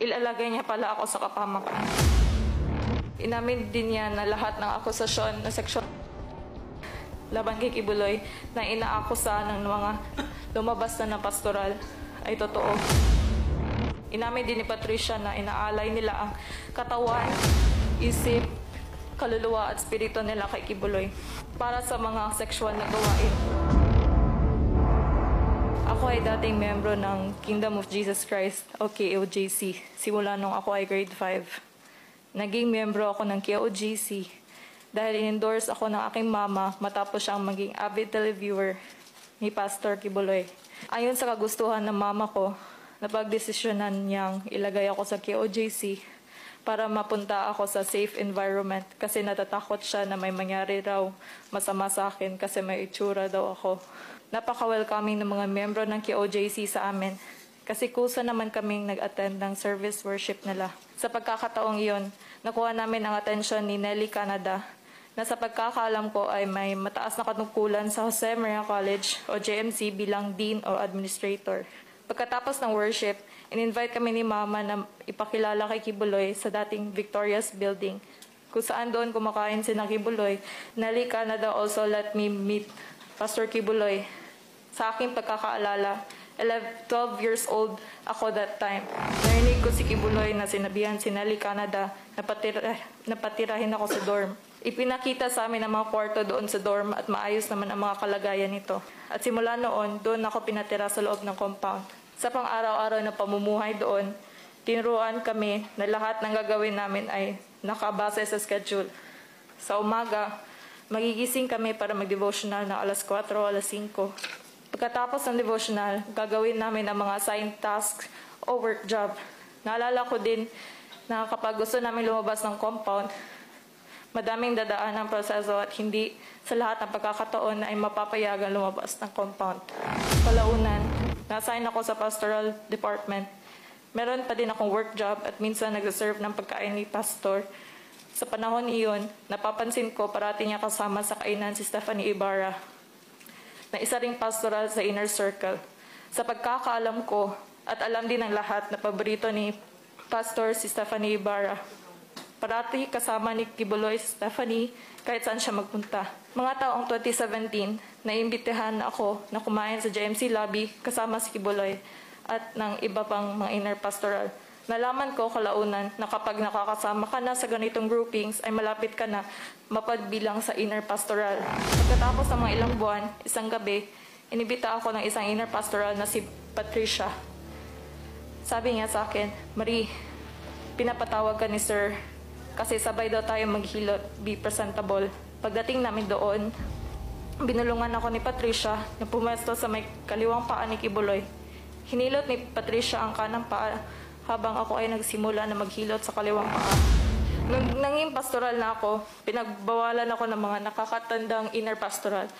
ilalagay niya pala ako sa kapamakan. Inamin din niya na lahat ng akusasyon na seksyon laban kay Kibuloy na inaakusa ng mga lumabas na ng pastoral ay totoo. Inamin din ni Patricia na inaalay nila ang katawan, isip, kaluluwa at spirito nila kay Kibuloy para sa mga sexual na gawain. Ako ay dating membro ng Kingdom of Jesus Christ o KOJC simula nung ako ay grade 5. Naging membro ako ng KOJC dahil in-endorse ako ng aking mama matapos siyang maging avid televiewer ni Pastor Kibuloy. Ayon sa kagustuhan ng mama ko, napagdesisyonan niyang ilagay ako sa KOJC para mapunta ako sa safe environment kasi natatakot siya na may mangyari raw masama sa akin kasi may itsura daw ako. Napaka-welcoming ng mga membro ng KOJC sa amin kasi kusa naman kaming nag-attend ng service worship nila. Sa pagkakataong iyon, nakuha namin ang atensyon ni Nelly Canada na sa pagkakaalam ko ay may mataas na katungkulan sa Jose Maria College o JMC bilang Dean o Administrator. Pagkatapos ng worship, in-invite kami ni Mama na ipakilala kay Kibuloy sa dating Victoria's Building kung saan doon kumakain si Kibuloy. Nelly Canada also let me meet Pastor Kibuloy. Sa aking pagkakaalala, 11, 12 years old ako that time. Narinig ko si Kibuloy na sinabihan si Nelly Canada na, patira, na patirahin ako sa dorm. Ipinakita sa amin ang mga kwarto doon sa dorm at maayos naman ang mga kalagayan nito. At simula noon, doon ako pinatira sa loob ng compound. Sa pang-araw-araw na pamumuhay doon, tinuruan kami na lahat ng gagawin namin ay nakabase sa schedule. Sa umaga, magigising kami para mag-devotional na alas 4 o alas 5. Pagkatapos ng devotional, gagawin namin ang mga assigned tasks o work job. Naalala ko din na kapag gusto namin lumabas ng compound, madaming dadaan ang proseso at hindi sa lahat ng pagkakataon ay mapapayagan lumabas ng compound. Kalaunan, na-assign ako sa pastoral department. Meron pa din akong work job at minsan nag-serve ng pagkain ni pastor. Sa panahon iyon, napapansin ko parati niya kasama sa kainan si Stephanie Ibarra na isa ring pastoral sa inner circle. Sa pagkakaalam ko at alam din ng lahat na paborito ni Pastor si Stephanie Ibarra. Parati kasama ni Kibuloy Stephanie kahit saan siya magpunta. Mga taong 2017, naimbitehan ako na kumain sa JMC lobby kasama si Kibuloy at ng iba pang mga inner pastoral. Nalaman ko kalaunan na kapag nakakasama ka na sa ganitong groupings ay malapit ka na mapagbilang sa inner pastoral. Pagkatapos ng mga ilang buwan, isang gabi, inibita ako ng isang inner pastoral na si Patricia. Sabi niya sa akin, Marie, pinapatawag ka ni Sir kasi sabay daw tayo maghilot, be presentable. Pagdating namin doon, binulungan ako ni Patricia na pumesto sa may kaliwang paa ni Kibuloy. Hinilot ni Patricia ang kanang paa habang ako ay nagsimula na maghilot sa kaliwang paa. Nung nanging pastoral na ako, pinagbawalan ako ng mga nakakatandang inner pastoral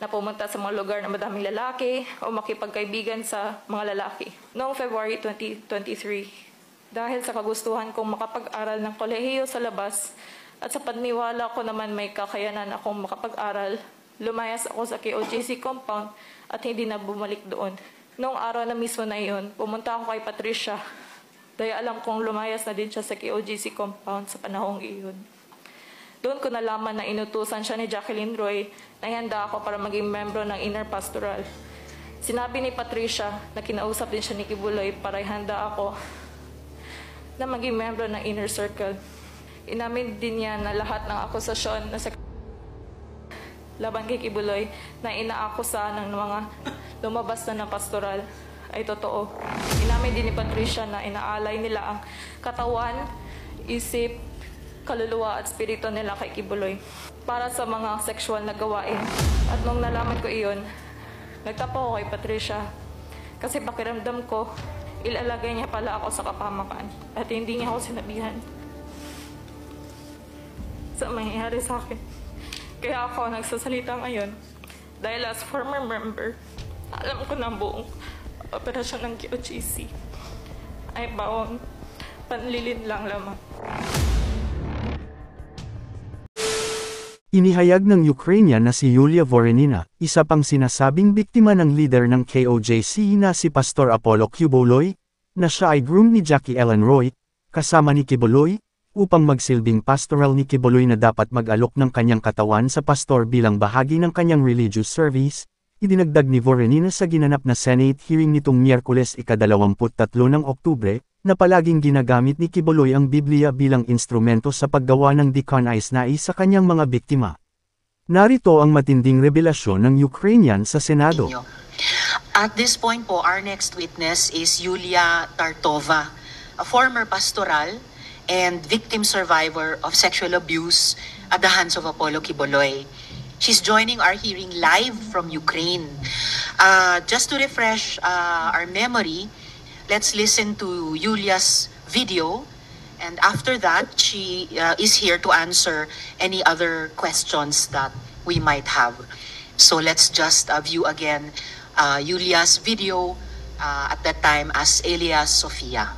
na pumunta sa mga lugar na madaming lalaki o makipagkaibigan sa mga lalaki. Noong February 2023, dahil sa kagustuhan kong makapag-aral ng kolehiyo sa labas at sa paniniwala ko naman may kakayanan akong makapag-aral, lumayas ako sa KOJC compound at hindi na bumalik doon. Noong araw na mismo na iyon, pumunta ako kay Patricia dahil alam kong lumayas na din siya sa KOGC compound sa panahong iyon. Doon ko nalaman na inutusan siya ni Jacqueline Roy na handa ako para maging membro ng Inner Pastoral. Sinabi ni Patricia na kinausap din siya ni Kibuloy para handa ako na maging membro ng Inner Circle. Inamin din niya na lahat ng akusasyon na sa laban kay Kibuloy na inaakusa ng mga lumabas na ng pastoral ay totoo. Inamin din ni Patricia na inaalay nila ang katawan, isip, kaluluwa at spirito nila kay Kibuloy para sa mga sexual na gawain. At nung nalaman ko iyon, nagtapo ako kay Patricia kasi pakiramdam ko, ilalagay niya pala ako sa kapamakan at hindi niya ako sinabihan sa mangyayari sa akin. Kaya ako nagsasalita ngayon dahil as former member, alam ko na buong operasyon ng QGC ay bawang panlilin lang lamang. Inihayag ng Ukrainian na si Yulia Voronina, isa pang sinasabing biktima ng leader ng KOJC na si Pastor Apollo Kubuloy, na siya ay groom ni Jackie Ellen Roy, kasama ni Kibuloy, upang magsilbing pastoral ni Kibuloy na dapat mag-alok ng kanyang katawan sa pastor bilang bahagi ng kanyang religious service, idinagdag ni Vorenina sa ginanap na Senate hearing nitong Miyerkules ika-23 ng Oktubre, na palaging ginagamit ni Kibuloy ang Biblia bilang instrumento sa paggawa ng deconized nais sa kanyang mga biktima. Narito ang matinding revelasyon ng Ukrainian sa Senado. At this point po, our next witness is Yulia Tartova, a former pastoral and victim survivor of sexual abuse at the hands of Apollo Kiboloy. She's joining our hearing live from Ukraine. Uh, just to refresh uh, our memory, let's listen to Yulia's video. And after that, she uh, is here to answer any other questions that we might have. So let's just uh, view again uh, Yulia's video uh, at that time as Elias Sofia.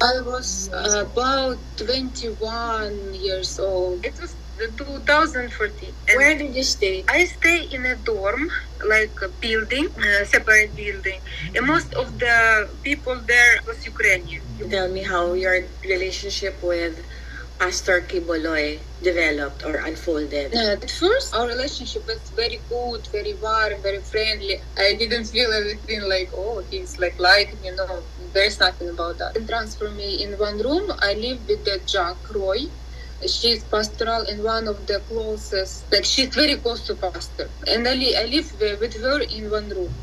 I was uh, about 21 years old. It was the 2014. And Where did you stay? I stay in a dorm, like a building, a separate building. Mm-hmm. And most of the people there was Ukrainian. Tell me how your relationship with Pastor Quiboloy developed or unfolded. Uh, at first, our relationship was very good, very warm, very friendly. I didn't feel anything like, oh, he's like like you know. There's nothing about that. They transfer me in one room. I live with the Jack Roy. She's pastoral in one of the closest, like she's very close to pastor. And I, li- I live with her in one room.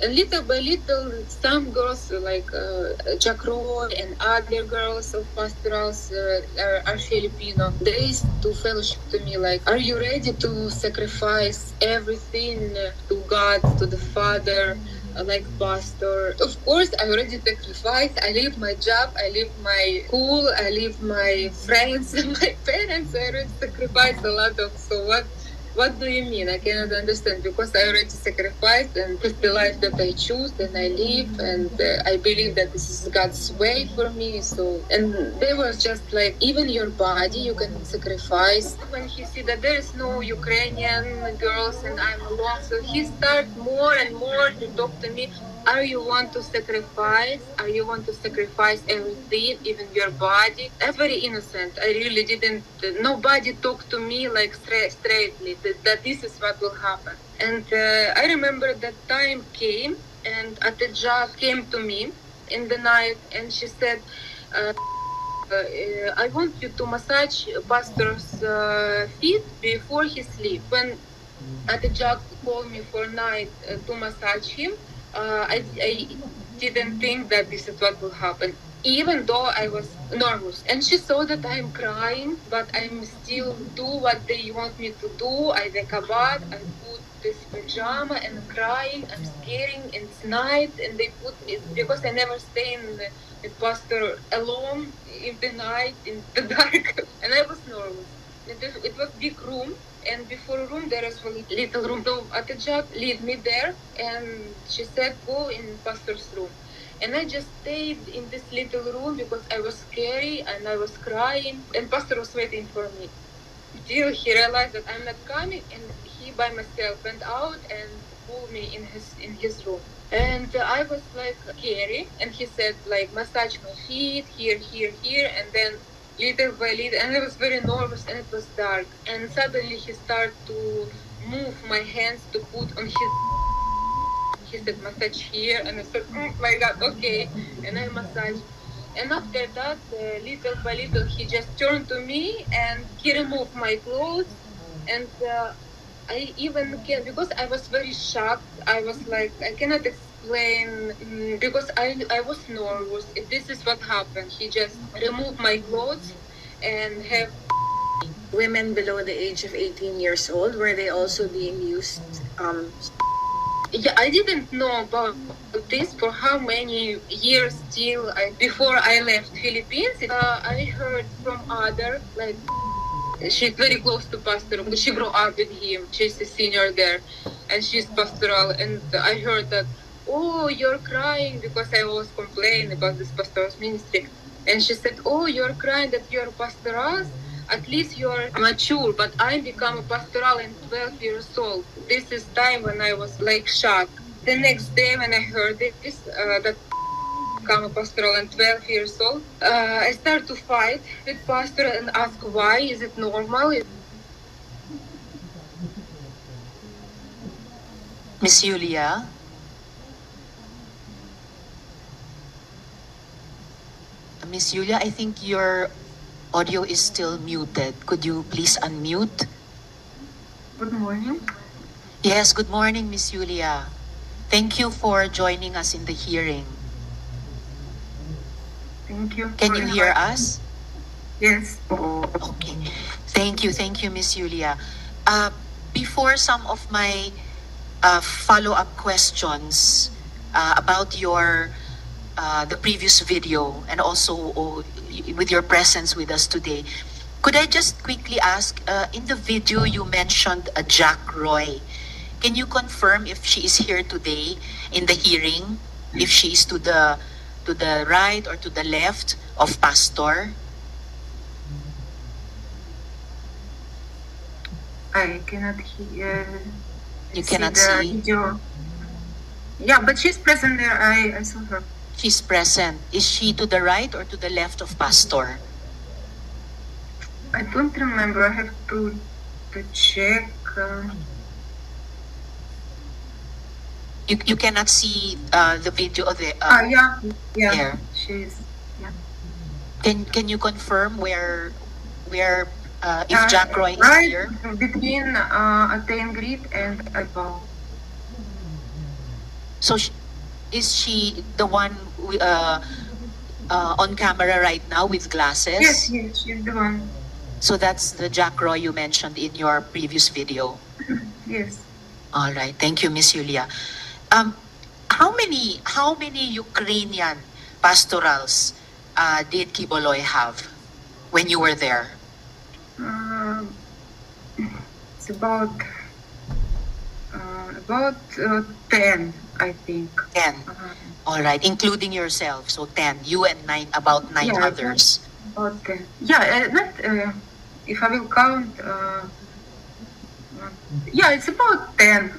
And little by little, some girls like uh, Jack Roy and other girls of pastorals uh, are, are Filipino. They used to fellowship to me like, "Are you ready to sacrifice everything to God, to the Father?" Like pastor, of course, I already sacrificed. I leave my job, I leave my school, I leave my friends, my parents. I already sacrificed a lot of. So what? What do you mean? I cannot understand because I already sacrificed and it's the life that I choose and I live and uh, I believe that this is God's way for me. So and they were just like even your body you can sacrifice. When he see that there is no Ukrainian girls and I'm alone, so he start more and more to talk to me. Are you want to sacrifice? Are you want to sacrifice everything, even your body? I'm very innocent. I really didn't. Nobody talked to me like straight, straightly that, that this is what will happen. And uh, I remember that time came, and Atija came to me in the night, and she said. Uh, uh, I want you to massage pastor's uh, feet before he sleep. When Atijak called me for night uh, to massage him, uh, I, I didn't think that this is what will happen. Even though I was nervous, and she saw that I'm crying, but I'm still do what they want me to do. I bath, I put this pajama, and I'm crying. I'm scaring. and It's night, and they put me because I never stay in the, the pastor alone in the night in the dark, and I was nervous. It was big room, and before room there is a little room. So Atijak lead me there, and she said go in pastor's room. And I just stayed in this little room because I was scary and I was crying, and pastor was waiting for me. Till he realized that I'm not coming, and he by myself went out and pulled me in his in his room. And I was like scary, and he said like massage my feet here, here, here, and then little by little, and I was very nervous, and it was dark. And suddenly he started to move my hands to put on his. He said massage here, and I said, oh my god, okay, and I massaged. And after that, uh, little by little, he just turned to me and he removed my clothes. And uh, I even can because I was very shocked. I was like, I cannot explain mm, because I I was nervous. This is what happened. He just removed my clothes and have Women below the age of 18 years old, were they also being used? Um, Yeah, I didn't know about this for how many years till I, before I left Philippines. Uh, I heard from other like she's very close to Pastor. She grew up with him. She's a senior there, and she's pastoral. And I heard that oh you're crying because I always complain about this pastor's ministry. And she said, oh you're crying that you're pastoral. At least you're mature, but I become a pastoral in 12 years old. This is time when I was like shocked. The next day when I heard this, uh, that become a pastoral and 12 years old, uh, I start to fight with pastor and ask why, is it normal? Miss Yulia? Miss Yulia, I think your audio is still muted. Could you please unmute? Good morning. Yes, good morning, Miss Yulia. Thank you for joining us in the hearing. Thank you. Can you hear us? Yes. Okay. Thank you, thank you, Miss Yulia. Uh, before some of my uh, follow-up questions uh, about your uh, the previous video and also oh, with your presence with us today, could I just quickly ask? Uh, in the video, you mentioned a Jack Roy. Can you confirm if she is here today in the hearing? If she is to the to the right or to the left of Pastor? I cannot hear. You cannot see? Video. Yeah, but she's present there. I, I saw her. She's present. Is she to the right or to the left of Pastor? I don't remember. I have to to check. Uh, You, you cannot see uh, the video of the. ah, Uh, yeah, yeah. There. She's. Yeah. can can you confirm where where uh, if Uh, Jack Roy is right here? between uh, Attain Grid and Ibao. So sh- is she the one uh, uh, on camera right now with glasses? Yes, yes, she's the one. So that's the Jack Roy you mentioned in your previous video. Yes. All right, thank you, Miss Yulia. Um, how many how many Ukrainian pastorals uh, did Quiboloy have when you were there? Um, it's about uh, about uh, ten, I think. Ten. Uh, All right, including yourself, so ten. You and nine, about nine Yeah, others. about ten. Yeah, uh, not. Uh, if I will count. Uh, yeah, it's about ten.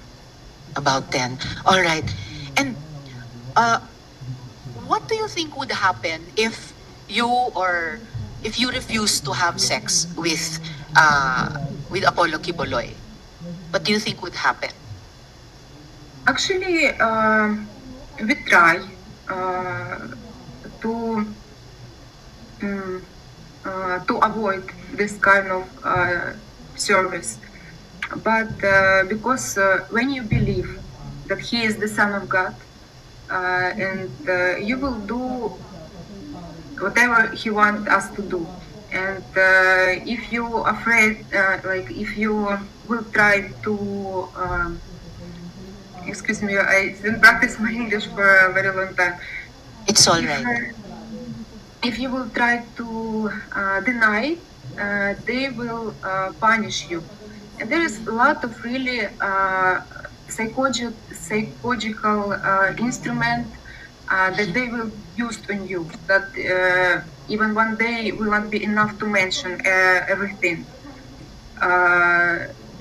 About ten. All right, and uh, what do you think would happen if you or if you refuse to have sex with uh, with Apollo Quiboloy? What do you think would happen? Actually, um, we try uh, to um, uh, to avoid this kind of uh, service, but uh, because uh, when you believe that He is the Son of God, uh, and uh, you will do whatever He wants us to do, and uh, if you afraid, uh, like if you will try to. Excuse me, I didn't practice my English for a very long time. It's all right. If, you will try to uh, deny, uh, they will uh, punish you. And there is a lot of really uh, psychologi- psychological uh, instrument uh, that they will use on you. That even one day will not be enough to mention everything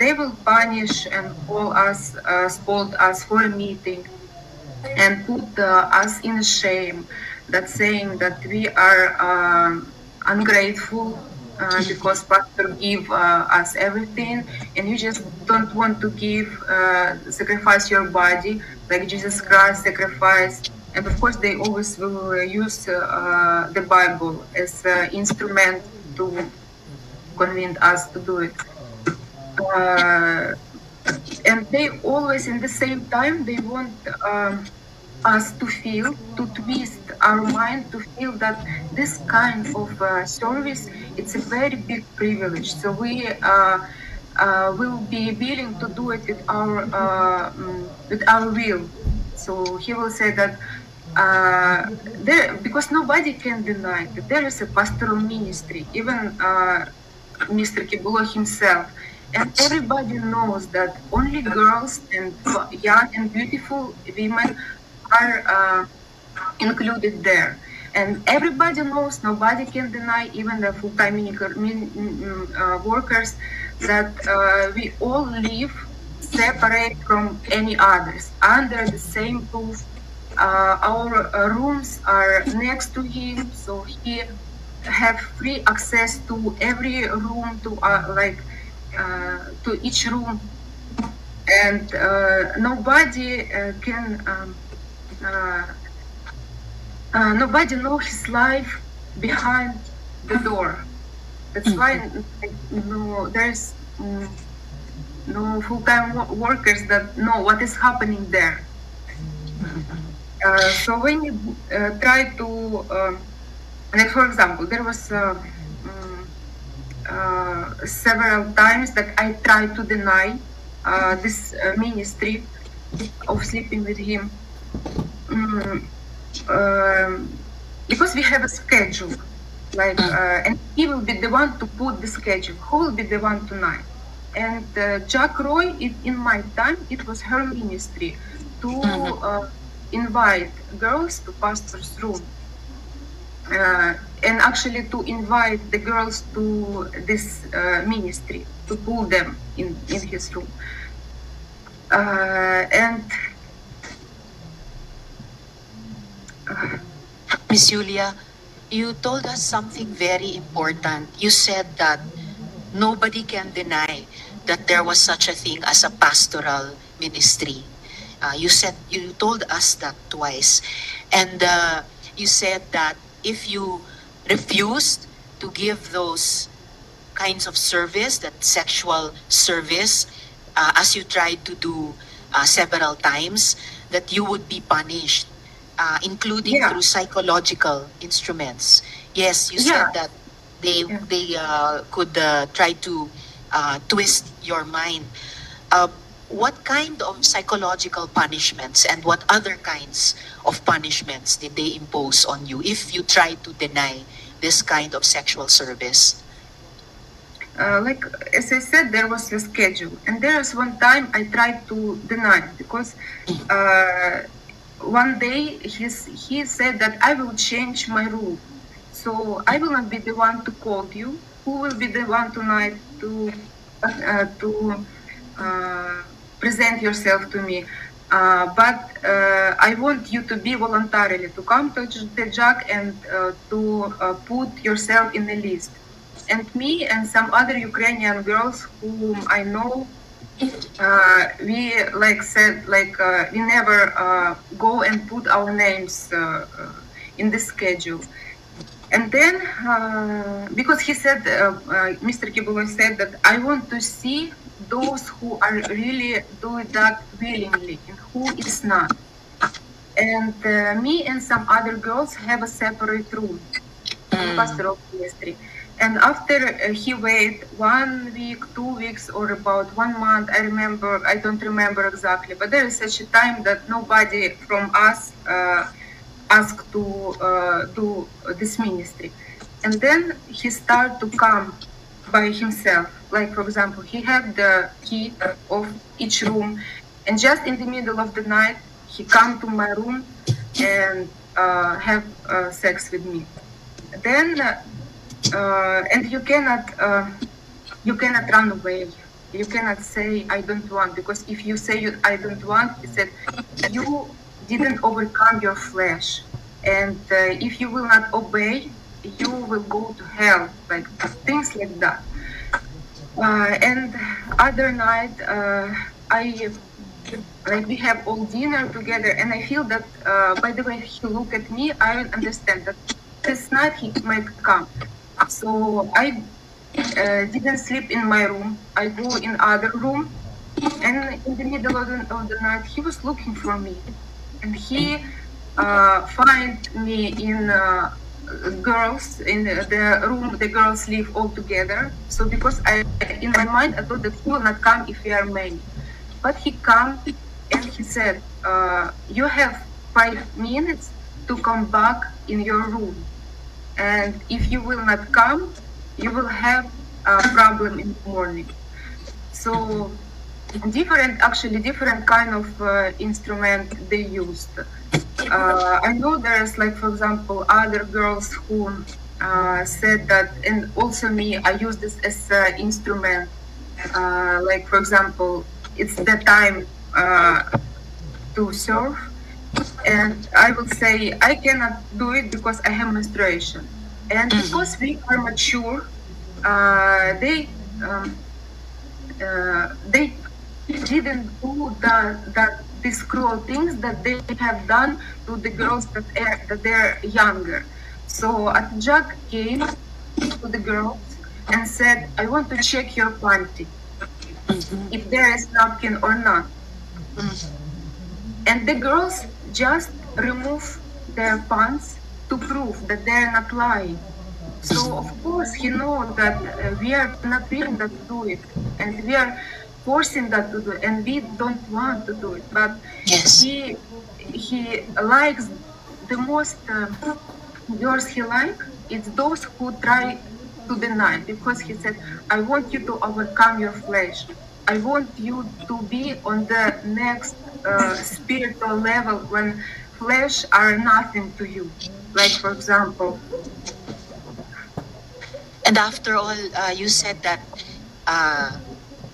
they will punish and call us, uh, scold us for a meeting, and put uh, us in shame. That saying that we are um, ungrateful uh, because pastor give uh, us everything, and you just don't want to give, uh, sacrifice your body like Jesus Christ sacrificed. And of course, they always will uh, use uh, the Bible as an instrument to convince us to do it. Uh, and they always, in the same time, they want um, us to feel, to twist our mind to feel that this kind of uh, service it's a very big privilege. So we uh, uh, will be willing to do it with our uh, mm, with our will. So he will say that uh, there because nobody can deny that there is a pastoral ministry. Even uh, Mr. Kibulo himself. And everybody knows that only girls and young and beautiful women are uh, included there. And everybody knows, nobody can deny, even the full-time uh, workers, that uh, we all live separate from any others, under the same roof. Uh, our uh, rooms are next to him, so he have free access to every room, to uh, like to each room, and uh, nobody uh, can. Um, uh, uh, nobody know his life behind the door. That's why no, there's mm, no full-time workers that know what is happening there. Uh, so when you uh, try to, um, like for example, there was several times that I tried to deny uh, this uh, ministry of sleeping with him. Mm, um, because we have a schedule like uh, and he will be the one to put the schedule. Who will be the one tonight? And uh, jack roy it, in my time it was her ministry to uh, invite girls to pastor's room. Uh, and actually to invite the girls to this uh, ministry to pull them in, in his room uh, and Miss Julia, you told us something very important. You said that nobody can deny that there was such a thing as a pastoral ministry. Uh, you said you told us that twice, and uh, you said that if you refused to give those kinds of service, that sexual service, uh, as you tried to do uh, several times, that you would be punished, uh, including Yeah. through psychological instruments. Yes, you Yeah. said that they Yeah. they uh, could uh, try to uh, twist your mind. What kind of psychological punishments and what other kinds of punishments did they impose on you if you try to deny this kind of sexual service? uh, like as I said, there was a schedule, and there was one time I tried to deny because uh, one day he's, he said that I will change my rule, so I will not be the one to call you. Who will be the one tonight to uh, to uh, present yourself to me? Uh, but uh, I want you to be voluntarily to come to the and uh, to uh, put yourself in the list and me and some other Ukrainian girls whom I know, uh, we like said like uh, we never go and put our names in the schedule. And then because he said, Mr. Kibulo said that I want to see those who are really doing that willingly and who is not. And uh, me and some other girls have a separate room in pastoral ministry. And after uh, he wait one week, two weeks, or about one month, I remember, I don't remember exactly, but there is such a time that nobody from us uh, asked to uh, do this ministry. And then he started to come by himself. Like, for example, he had the key of each room, and just in the middle of the night, he come to my room and uh, have uh, sex with me. Then, uh, and you cannot, uh, you cannot run away. You cannot say I don't want because if you say you, I don't want, he said you didn't overcome your flesh, and uh, if you will not obey, you will go to hell. Like things like that. Uh, and other night, uh, I like we have all dinner together, and I feel that uh, by the way he look at me, I understand that this night he might come. So I uh, didn't sleep in my room. I go in other room, and in the middle of the, of the night he was looking for me, and he uh, find me in. Uh, girls in the room the girls live all together. So because i in my mind i thought that he will not come if we are many but he come and he said uh, you have five minutes to come back in your room. And if you will not come you will have a problem in the morning. So different actually different kind of uh, instrument they used uh, i know there's like for example other girls who uh, said that and also me i use this as an instrument uh, like for example it's the time uh, to serve. And I will say I cannot do it because I have menstruation. And because we are mature, uh, they um, uh, they didn't do that, the these cruel things that they have done to the girls that are that they're younger. So Atjak came to the girls and said, "I want to check your panty, if there is napkin or not." And the girls just remove their pants to prove that they're not lying. So of course he know that uh, we are not willing to do it, and we are forcing that to do, it, and we don't want to do it. But Yes. he he likes the most uh, girls he like. It's those who try to deny because he said, "I want you to overcome your flesh. I want you to be on the next uh, spiritual level when flesh are nothing to you. Like for example, And after all, uh, you said that uh,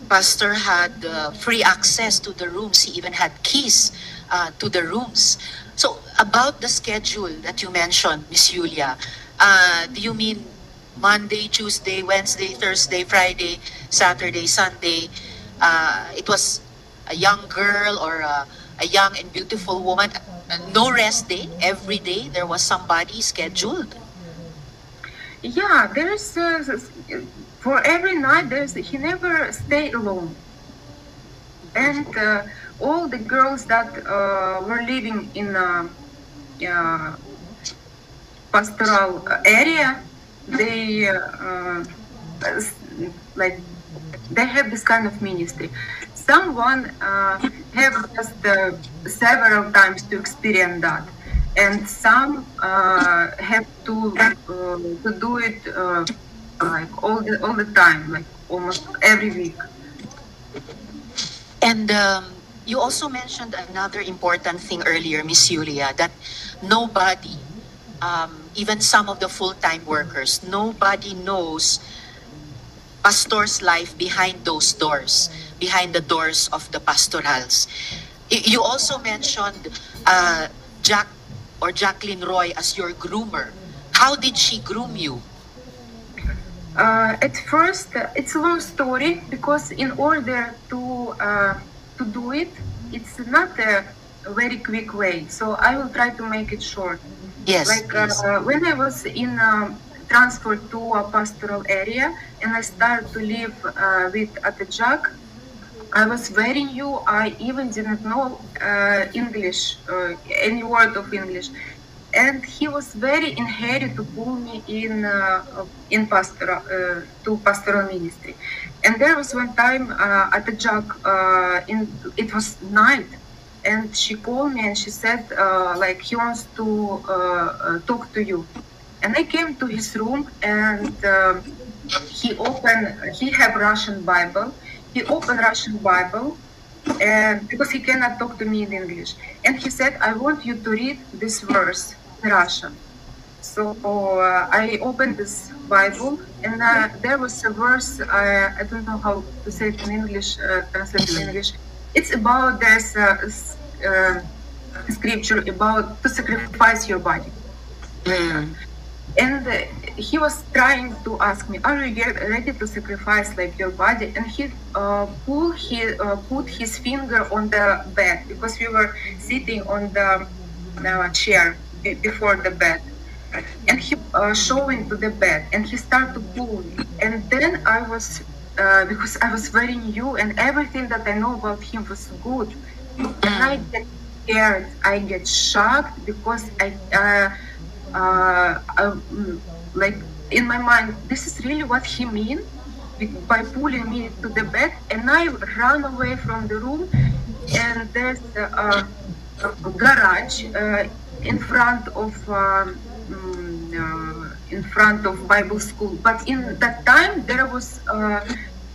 Pastor had uh, free access to the rooms. He even had keys uh, to the rooms. So, about the schedule that you mentioned, Miss Julia, uh, do you mean Monday, Tuesday, Wednesday, Thursday, Friday, Saturday, Sunday? Uh, it was a young girl or a, a young and beautiful woman. Uh, no rest day. Every day there was somebody scheduled. yeah, there's uh, for every night there's he never stayed alone, and uh, all the girls that uh, were living in a uh, pastoral area, they uh, uh, like they have this kind of ministry. Someone uh, have just several times to experience that, and some have to to do it like all the all the time, like almost every week. And um, you also mentioned another important thing earlier, Miss Julia, that nobody, um, even some of the full-time workers, nobody knows pastor's life behind those doors, behind the doors of the pastorals. You also mentioned uh, Jack or Jacqueline Roy as your groomer. How did she groom you? Uh, at first, uh, it's a long story because in order to uh, to do it, it's not a very quick way. So I will try to make it short. Yes. like yes. uh, when I was in um, transferred to a pastoral area and I started to live uh, with Atejak, I was very new. I even didn't know uh, English, uh, any word of English, and he was very in hurry to pull me in uh, in pastoral uh, to pastoral ministry. And there was one time uh, Atejak, uh, in it was night, and she called me and she said uh, like he wants to uh, talk to you. And i came to his room and he opened he have russian bible. He opened russian bible and because he cannot talk to me in english. And he said i want you to read this verse in russian. So uh, i opened this bible and uh, there was a verse uh, i don't know how to say it in english uh, translate in english. It's about there's a s- uh, scripture about to sacrifice your body. Mm. and uh, he was trying to ask me are you ready to sacrifice like your body? And he uh, pull he uh, put his finger on the bed because we were sitting on the uh, chair before the bed. And he uh, showing to the bed and he started to pull me. And then i was uh, because i was very new and everything that i know about him was good. And i get scared. I get shocked because i uh, uh, um, like in my mind, this is really what he mean by pulling me to the bed, and I run away from the room, and there's a, a garage uh, in front of um, mm, uh, in front of Bible school. But in that time, there was uh,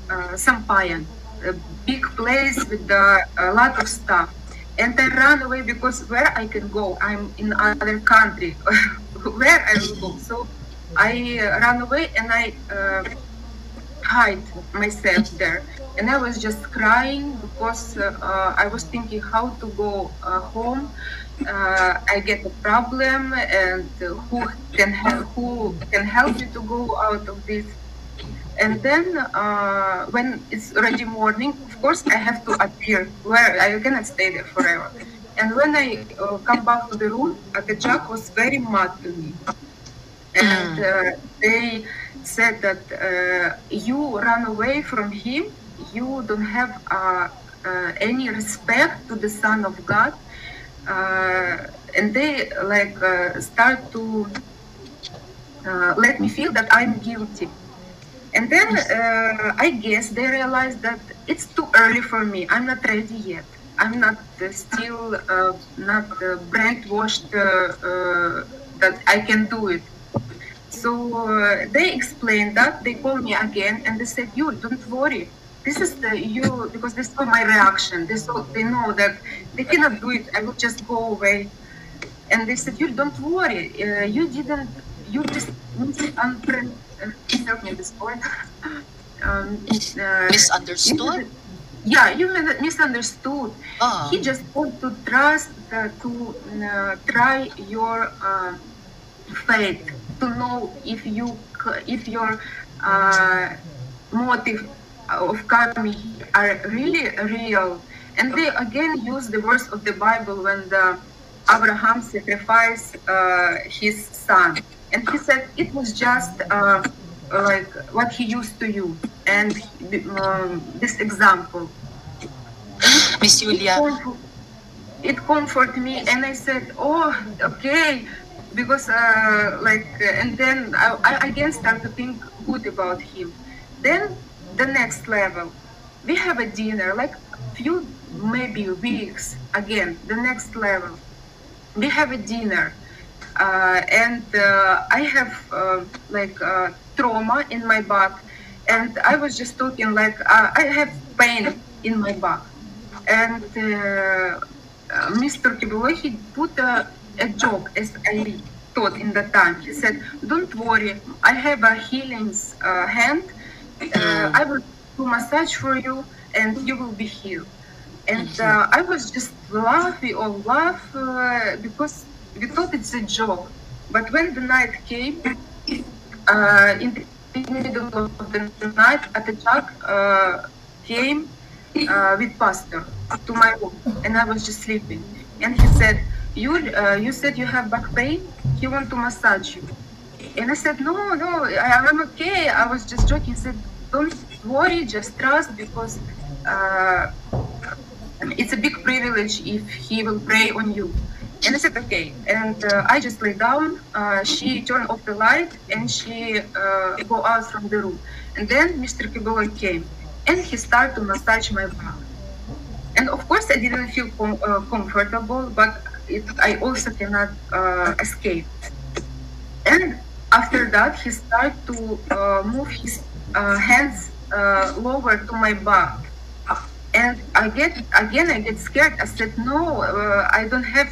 uh, some payan, a big place with uh, a lot of stuff. And I ran away because where I can go, I'm in other country. where I will go? So I uh, ran away and I uh, hide myself there. And I was just crying because uh, I was thinking how to go uh, home. Uh, I get a problem, and who can help, who can help me to go out of this? And then uh, when it's already morning, of course I have to appear. Where I cannot stay there forever. And when I come back to the room, Jack was very mad to me and uh, they said that uh, you run away from him. You don't have uh, uh, any respect to the son of god. Uh, and they like uh, start to uh, let me feel that i'm guilty. And then uh, i guess they realized that it's too early for me. I'm not ready yet. I'm not uh, still uh, not uh, brainwashed uh, uh, that i can do it so uh, they explained that. They called me again and they said, "You don't worry. This is the you because they saw my reaction. They saw they know that they cannot do it. I will just go away." And they said, "You don't worry. Uh, you didn't. You just misunderstood uh, help me this point. um, uh, Misunderstood? Yeah, you misunderstood. Ah. He just want to trust uh, to uh, try your uh, faith to know if you if your uh, motive of coming are really real. And they again use the words of the bible when the abraham sacrificed uh, his son. And he said it was just uh, like what he used to you. And um, this example. Miss Julia, it comforted me. And i said oh okay because uh, like uh, and then I, I again start to think good about him. Then the next level. We have a dinner like few maybe weeks again the next level. We have a dinner uh, and uh, I have uh, like uh, trauma in my back, and I was just talking like I have pain in my back, and Mr. Kibulo he put a, a joke as I thought in the time. He said, "Don't worry, I have a healing uh, hand. Uh, I will do massage for you, and you will be healed." And uh, I was just laughing or laugh uh, because we thought it's a joke. But when the night came, uh, in the middle of the night, at the uh, came uh, with pastor to my room, and I was just sleeping. And he said, "You, uh, you said you have back pain. He want to massage you." And I said, "No, no, I, I'm okay. I was just joking." He said, "Don't worry, just trust because." Uh, it's a big privilege if he will pray on you. And I said, okay. And uh, I just lay down. Uh, she turned off the light and she uh, go out from the room. And then Mr. Kibola came and he started to massage my back. And of course, I didn't feel com- uh, comfortable, but I also cannot uh, escape. And after that, he started to uh, move his uh, hands uh, lower to my back and I get again I get scared. I said no, uh, I don't have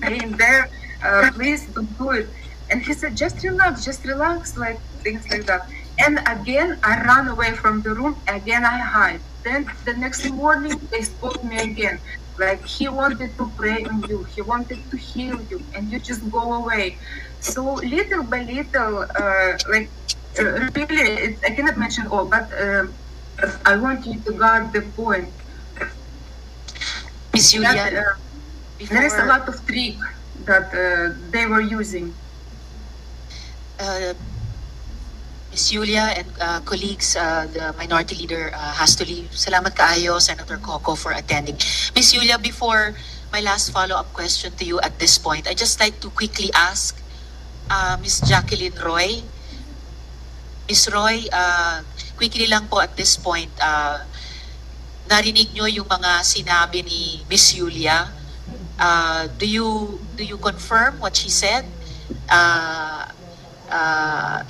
pain there. Uh, please don't do it. And he said just relax, just relax, like things like that. And again I ran away from the room. Again I hide. Then the next morning they spoke me again. Like he wanted to pray on you, he wanted to heal you, and you just go away. So little by little, uh, like uh, really, it, I cannot mention all, but uh, I want you to guard the point. Miss That, Julia, uh, there is a lot of trick that uh, they were using. Miss Julia and uh, colleagues, uh, the minority leader uh, has to leave. Salamat kaayo, Senator Coco, for attending. Miss Julia, before my last follow-up question to you at this point, I just like to quickly ask uh, Miss Jacqueline Roy. Miss Roy, uh, quickly lang po at this point, uh, narinig nyo yung mga sinabi ni Miss Julia. Uh, do you do you confirm what she said? Uh, uh,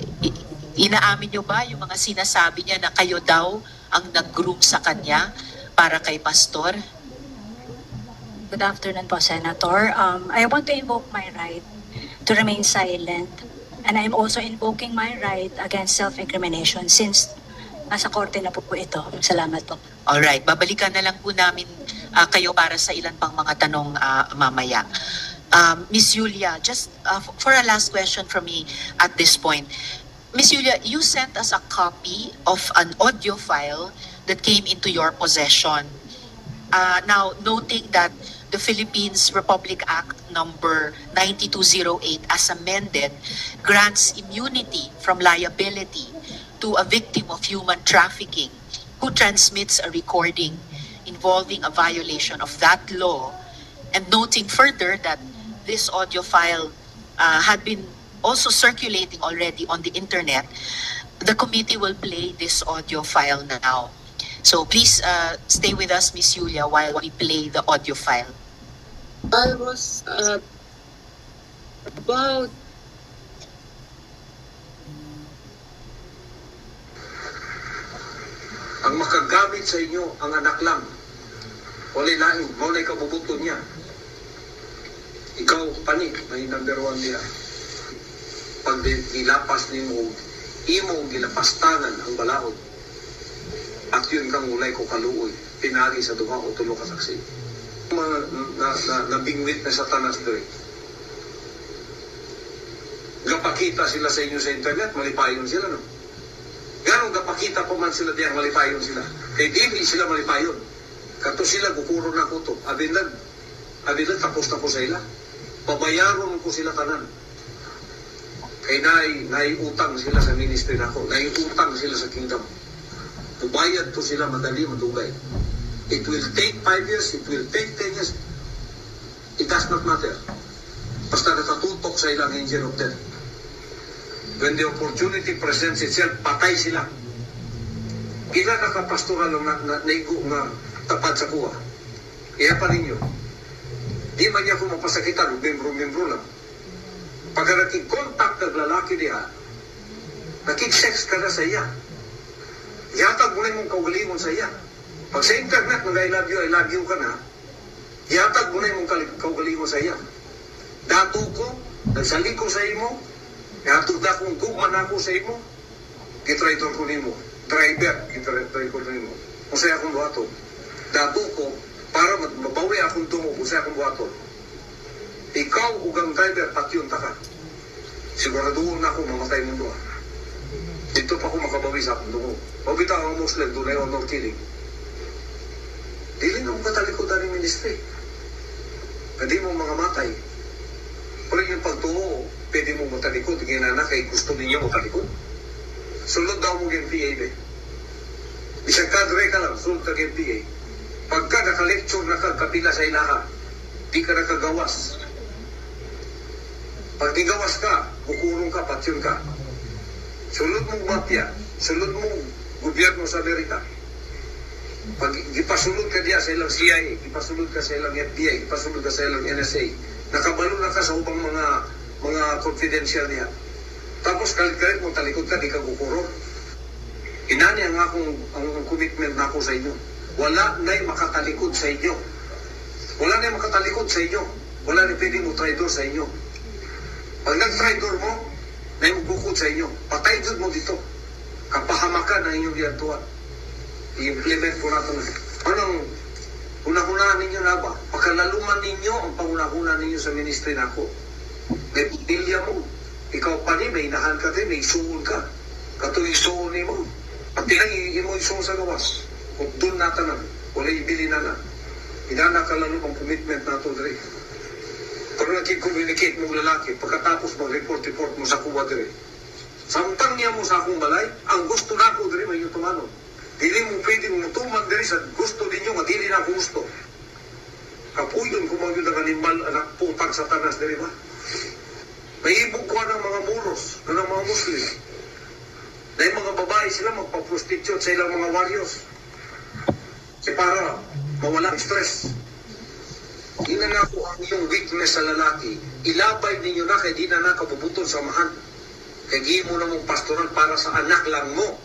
inaamin nyo ba yung mga sinasabi niya na kayo daw ang nag-groom sa kanya para kay pastor? Good afternoon po, Senator. Um, I want to invoke my right to remain silent. And I'm also invoking my right against self-incrimination since nasa korte na po po ito. Salamat po. Alright, babalikan na lang po namin ah, kayo para sa ilan pang mga tanong ah, mamaya. Um, Miss Julia, just f- for a last question from me at this point. Miss Julia, you sent us a copy of an audio file that came into your possession. Uh, now, noting that the Philippines Republic Act number 9208 as amended grants immunity from liability to a victim of human trafficking who transmits a recording involving a violation of that law and noting further that this audio file uh, had been also circulating already on the internet, the committee will play this audio file now. So please uh, stay with us, Miss Julia, while we play the audio file. I was uh, about ang makagamit sa inyo ang anak lang. Wala lain, wala kabubuto niya. Ikaw, pani, may number one niya. Pag gilapas ni mo, imo gilapastangan ang balaod. At yun kang ulay ko kaluoy, pinagi sa duha o tulo ka saksi. Mga na, na, nabingwit na satanas doy. Gapakita sila sa inyo sa internet, malipayon sila, no? Ganong gapakita pa man sila diyan malipayon sila. Kay dili sila malipayon. Kato sila gukuro na ko to. Abilag, abilag tapos na ko sa ila. Pabayaron ko sila tanan. Kay nai, nai utang sila sa ministry nako. Nai utang sila sa kingdom. Tubayad to sila madali, madugay. It will take five years, it will take ten years. It does not matter. Basta nakatutok sa ilang angel of death when the opportunity presents itself, patay sila. Ila nakapastoral na, na, naigo nga tapat sa kuha. Kaya pa ninyo, di man niya ko mapasakitan, membro-membro lang. Pag nakik-contact ng lalaki niya, nakik-sex ka na sa iya. Yatag mo na yung kaugalingon sa iya. Pag sa internet, nag I love you, I love you ka na, yatag mo na yung kaugalingon sa iya. Dato ko, nagsali ko sa imo, Hatod na kung gugman ako sa imo, gitraitor ko nimo. Driver, gitraitor ko nimo. Kung sa'yo akong buhato. Dato ko, para mabawi akong tungo kung sa'yo akong buhato. Ikaw ug ang driver, patyon ta ka. Siguraduhin na ako mamatay mo doon. Dito pa ako makabawi sa akong tungo. O bitaw ang Muslim, doon ay honor killing. Dili na mo katalikod ang ministry. Pwede mo mga matay. Pero yung pagtuo, pwede mo matalikod. Ginana kay gusto ninyo matalikod. Sulod daw mo yung PA be. Isang kadre ka lang, sulod ka yung PA. Pagka naka-lecture na ka, kapila sa ilaha, di ka nakagawas. Pag di ka, bukurong ka, patyon ka. Sulod mong mafia, sulod mong gobyerno sa Amerika. Pag ipasulod ka diya sa ilang CIA, ipasulod ka sa ilang FBI, ipasulod ka sa ilang NSA, nakabalo na ka sa ubang mga mga confidential niya. Tapos kalit-kalit mo talikod ka, di ka kukurong. Inani ang akong ang, ang commitment na ako sa inyo. Wala na'y makatalikod sa inyo. Wala na'y makatalikod sa inyo. Wala na'y pwede mo traidor sa inyo. Pag nag-traidor mo, na'y magbukod sa inyo. Patay jud mo dito. Kapahamakan ang inyong ginatuan. I-implement po natin. Anong Una-unahan ninyo na ba? Pagkalaluman ninyo ang panguna-una ninyo sa ministry na ako. May pamilya mo. Ikaw pa ni, may inahan ka din, may isuon ka. Katuloy isuon ni mo. At tinang imo isuon sa gawas. Kung doon natanan, wala ibili na na. Inana ang commitment na ito, Dre. Pero nag-communicate mong lalaki, pagkatapos mag-report-report mo sa kuwa, Dre. Samtang niya mo sa akong balay, ang gusto na ako, Dre, may tumanon. Dili mo pwede mo tuman diri sa gusto ninyo nga dili na gusto. Kapuyon ko mga ang animal anak putang sa tanas diri ba? Mahibog ko ng mga muros, ng mga Muslim. Dahil mga babae sila magpa-prostitute sa ilang mga warriors. Kasi para mawala ang stress. Ina na ko ang iyong weakness sa lalaki. Ilabay ninyo na kay di na nakabubuton sa mahan. Kaya mo na mong pastoral para sa anak lang mo.